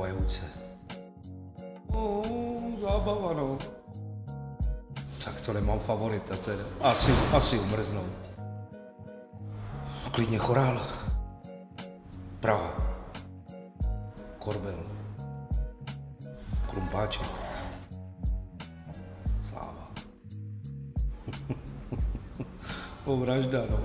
pojouce. No, zábava, no. Tak to nemám favorita teda. Asi, asi umrznou. Klidně chorál. Praha. Korbel. Krumpáček. Sláva. Povražda, no.